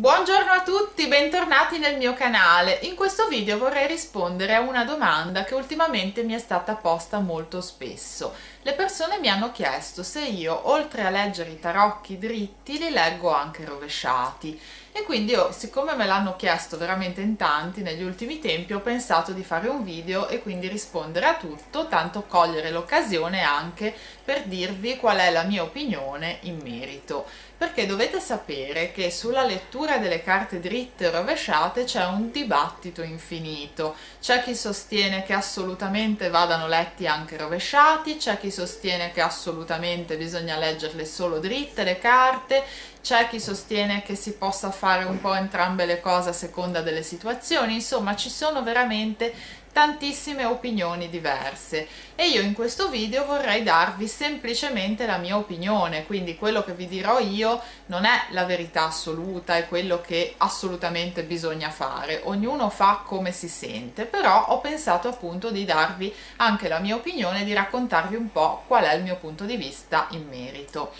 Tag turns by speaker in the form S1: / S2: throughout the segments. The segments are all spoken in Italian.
S1: Buongiorno a tutti, bentornati nel mio canale. In questo video vorrei rispondere a una domanda che ultimamente mi è stata posta molto spesso. Le persone mi hanno chiesto se io, oltre a leggere i tarocchi dritti, li leggo anche rovesciati. E quindi io, siccome me l'hanno chiesto veramente in tanti negli ultimi tempi, ho pensato di fare un video e quindi rispondere a tutto, tanto cogliere l'occasione anche per dirvi qual è la mia opinione in merito perché dovete sapere che sulla lettura delle carte dritte o rovesciate c'è un dibattito infinito. C'è chi sostiene che assolutamente vadano letti anche rovesciati, c'è chi sostiene che assolutamente bisogna leggerle solo dritte le carte, c'è chi sostiene che si possa fare un po' entrambe le cose a seconda delle situazioni, insomma ci sono veramente tantissime opinioni diverse e io in questo video vorrei darvi semplicemente la mia opinione, quindi quello che vi dirò io non è la verità assoluta, è quello che assolutamente bisogna fare, ognuno fa come si sente, però ho pensato appunto di darvi anche la mia opinione, di raccontarvi un po' qual è il mio punto di vista in merito.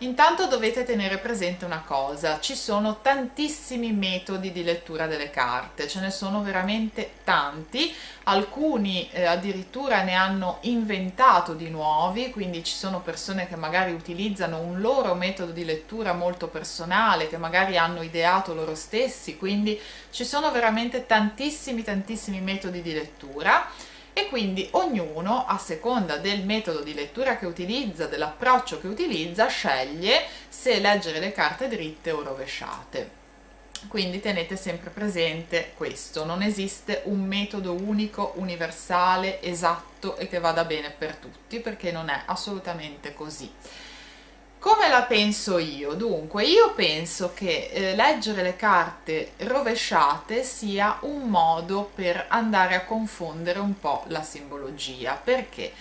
S1: Intanto dovete tenere presente una cosa, ci sono tantissimi metodi di lettura delle carte, ce ne sono veramente tanti, alcuni eh, addirittura ne hanno inventato di nuovi, quindi ci sono persone che magari utilizzano un loro metodo di lettura molto personale, che magari hanno ideato loro stessi, quindi ci sono veramente tantissimi tantissimi metodi di lettura e quindi ognuno a seconda del metodo di lettura che utilizza, dell'approccio che utilizza, sceglie se leggere le carte dritte o rovesciate. Quindi tenete sempre presente questo, non esiste un metodo unico, universale, esatto e che vada bene per tutti perché non è assolutamente così. Come la penso io? Dunque, io penso che eh, leggere le carte rovesciate sia un modo per andare a confondere un po' la simbologia. Perché?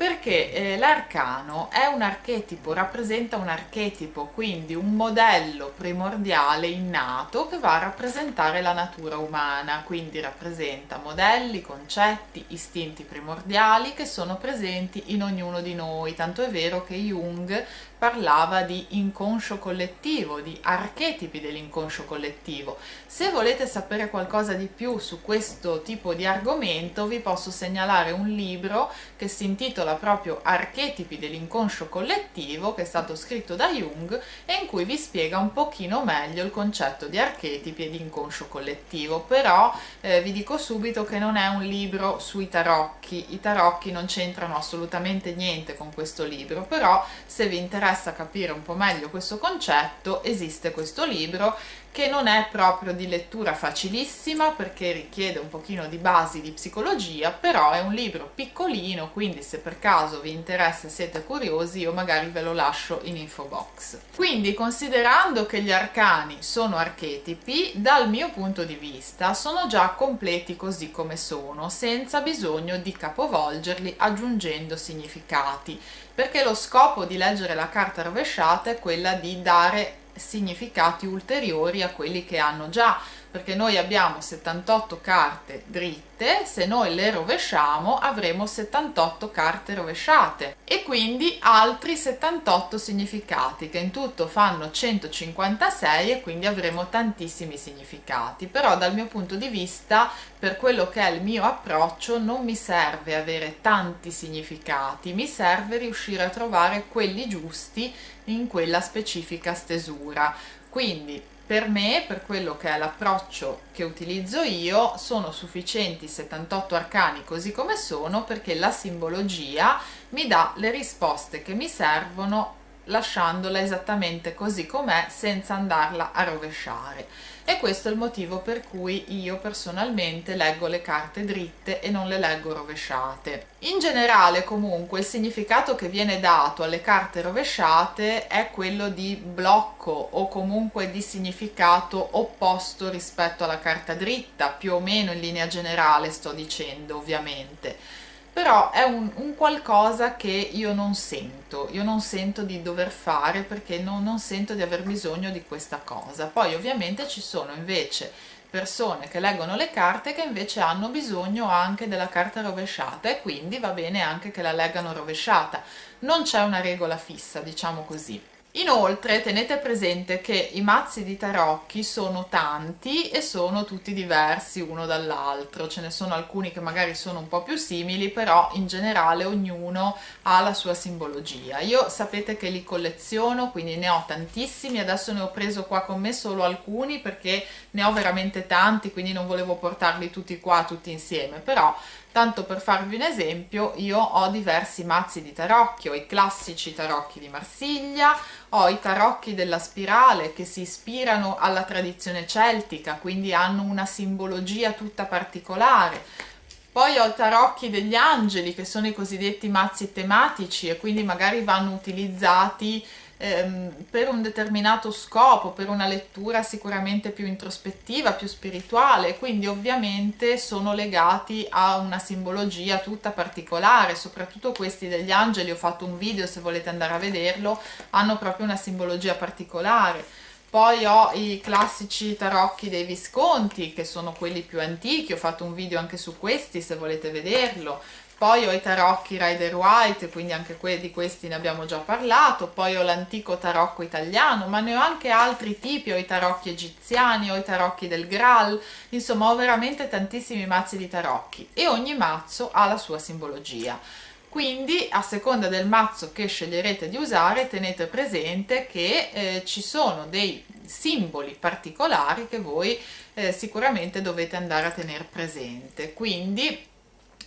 S1: Perché eh, l'arcano è un archetipo, rappresenta un archetipo, quindi un modello primordiale innato che va a rappresentare la natura umana, quindi rappresenta modelli, concetti, istinti primordiali che sono presenti in ognuno di noi, tanto è vero che Jung parlava di inconscio collettivo, di archetipi dell'inconscio collettivo. Se volete sapere qualcosa di più su questo tipo di argomento vi posso segnalare un libro che si intitola intitola proprio Archetipi dell'inconscio collettivo, che è stato scritto da Jung e in cui vi spiega un pochino meglio il concetto di archetipi e di inconscio collettivo. Però eh, vi dico subito che non è un libro sui tarocchi, i tarocchi non c'entrano assolutamente niente con questo libro, però se vi interessa capire un po' meglio questo concetto, esiste questo libro che non è proprio di lettura facilissima perché richiede un pochino di basi di psicologia, però è un libro piccolino, quindi se per caso vi interessa siete curiosi io magari ve lo lascio in info box. Quindi considerando che gli arcani sono archetipi, dal mio punto di vista sono già completi così come sono, senza bisogno di capovolgerli aggiungendo significati, perché lo scopo di leggere la carta rovesciata è quella di dare significati ulteriori a quelli che hanno già perché noi abbiamo 78 carte dritte, se noi le rovesciamo avremo 78 carte rovesciate e quindi altri 78 significati che in tutto fanno 156 e quindi avremo tantissimi significati. Però dal mio punto di vista, per quello che è il mio approccio, non mi serve avere tanti significati, mi serve riuscire a trovare quelli giusti in quella specifica stesura. Quindi per me, per quello che è l'approccio che utilizzo io, sono sufficienti 78 arcani così come sono perché la simbologia mi dà le risposte che mi servono lasciandola esattamente così com'è senza andarla a rovesciare e questo è il motivo per cui io personalmente leggo le carte dritte e non le leggo rovesciate. In generale comunque il significato che viene dato alle carte rovesciate è quello di blocco o comunque di significato opposto rispetto alla carta dritta, più o meno in linea generale sto dicendo ovviamente però è un, un, qualcosa che io non sento, io non sento di dover fare perché non, non sento di aver bisogno di questa cosa. Poi ovviamente ci sono invece persone che leggono le carte che invece hanno bisogno anche della carta rovesciata e quindi va bene anche che la leggano rovesciata. Non c'è una regola fissa, diciamo così. Inoltre tenete presente che i mazzi di tarocchi sono tanti e sono tutti diversi uno dall'altro, ce ne sono alcuni che magari sono un po' più simili, però in generale ognuno ha la sua simbologia. Io sapete che li colleziono, quindi ne ho tantissimi, adesso ne ho preso qua con me solo alcuni perché ne ho veramente tanti, quindi non volevo portarli tutti qua tutti insieme, però Tanto per farvi un esempio, io ho diversi mazzi di tarocchi, ho i classici tarocchi di Marsiglia, ho i tarocchi della spirale che si ispirano alla tradizione celtica, quindi hanno una simbologia tutta particolare. Poi ho i tarocchi degli angeli, che sono i cosiddetti mazzi tematici e quindi magari vanno utilizzati ehm, per un determinato scopo, per una lettura sicuramente più introspettiva, più spirituale, quindi ovviamente sono legati a una simbologia tutta particolare, soprattutto questi degli angeli, ho fatto un video se volete andare a vederlo, hanno proprio una simbologia particolare. Poi ho i classici tarocchi dei Visconti, che sono quelli più antichi, ho fatto un video anche su questi se volete vederlo poi ho i tarocchi Rider White, quindi anche di questi ne abbiamo già parlato, poi ho l'antico tarocco italiano, ma ne ho anche altri tipi, ho i tarocchi egiziani, ho i tarocchi del Graal, insomma ho veramente tantissimi mazzi di tarocchi e ogni mazzo ha la sua simbologia. Quindi a seconda del mazzo che sceglierete di usare tenete presente che eh, ci sono dei simboli particolari che voi eh, sicuramente dovete andare a tenere presente. Quindi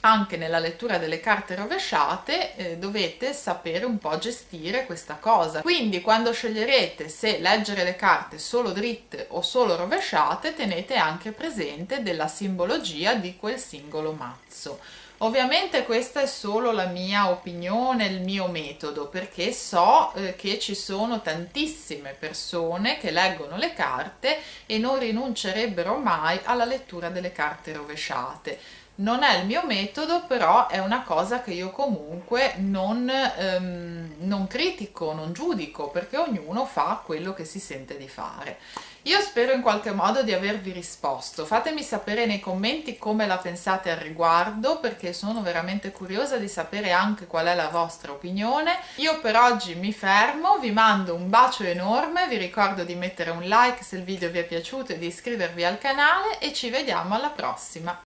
S1: anche nella lettura delle carte rovesciate eh, dovete sapere un po' gestire questa cosa. Quindi quando sceglierete se leggere le carte solo dritte o solo rovesciate, tenete anche presente della simbologia di quel singolo mazzo. Ovviamente questa è solo la mia opinione, il mio metodo, perché so eh, che ci sono tantissime persone che leggono le carte e non rinuncerebbero mai alla lettura delle carte rovesciate non è il mio metodo, però è una cosa che io comunque non, ehm, non critico, non giudico, perché ognuno fa quello che si sente di fare. Io spero in qualche modo di avervi risposto, fatemi sapere nei commenti come la pensate al riguardo perché sono veramente curiosa di sapere anche qual è la vostra opinione. Io per oggi mi fermo, vi mando un bacio enorme, vi ricordo di mettere un like se il video vi è piaciuto e di iscrivervi al canale e ci vediamo alla prossima.